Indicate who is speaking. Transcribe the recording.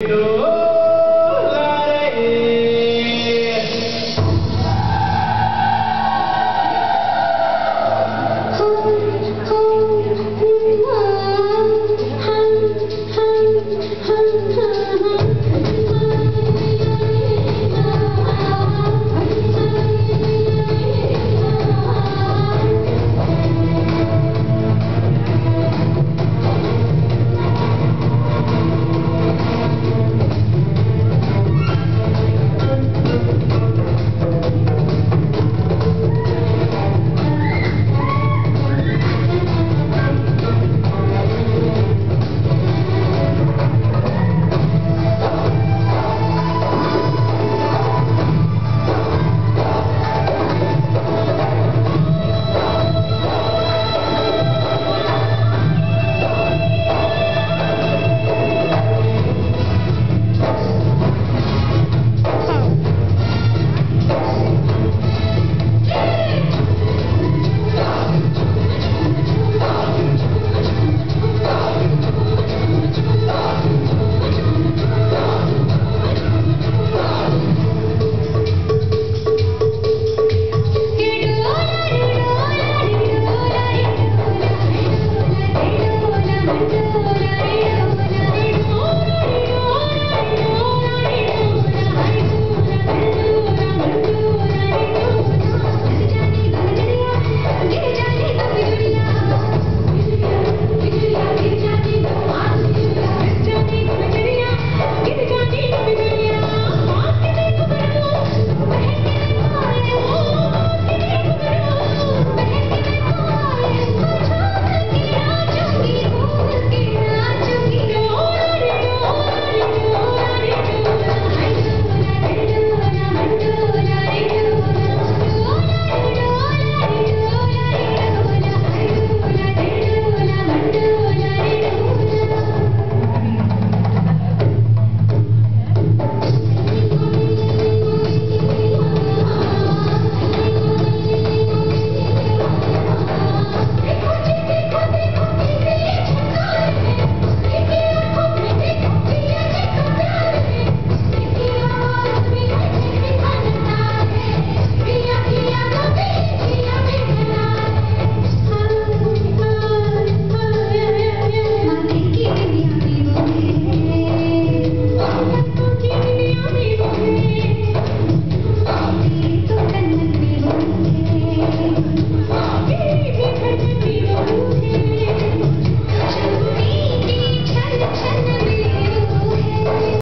Speaker 1: Oh